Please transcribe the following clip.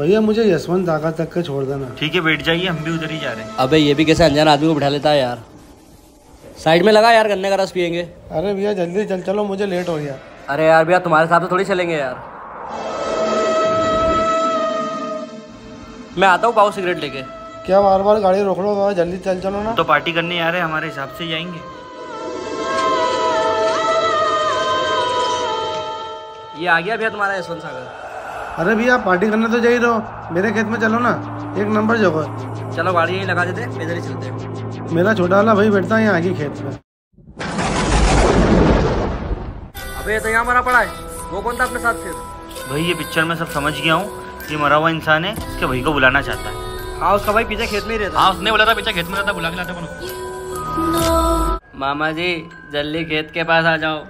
भैया मुझे यशवंत दागा तक का छोड़ देना। ठीक है बैठ जाइए हम भी उधर ही जा रहे हैं। अबे ये भी कैसे अनजान आदमी को बिठा लेता है यार? साइड में लगा यार गन्ने का रस पियेंगे। अरे भैया जल्दी चल चलो मुझे लेट हो गया। अरे यार भैया तुम्हारे साथ तो थोड़ी चलेंगे यार। मैं आता हूँ पाओ सिगरेट लेके। क्या बार बार गाड़ी रोक लो जल्दी चल चलो ना। तो पार्टी करने आ रहे हैं हमारे हिसाब से जाएँगे ये आ गया भैया तुम्हारा यशवंत सागर। अरे भैया पार्टी करने तो जा ही रहो। मेरे खेत में चलो ना। एक नंबर जगह चलो गाड़ी यहीं लगा देते इधर ही चलते मेरा छोटा वाला भाई बैठता है यहाँ आगे खेत में। अबे तो यहाँ मरा पड़ा है। वो कौन था अपने साथ फिर? भाई ये पिक्चर में सब समझ गया हूँ ये मरा हुआ इंसान है इसके भाई को बुलाना चाहता है। हाँ उसका भाई पीछे खेत में ही रहता हाँ। उसने बोला था पीछे खेत में रहता बुला के लाते मामा जी जल्दी खेत के पास आ जाओ।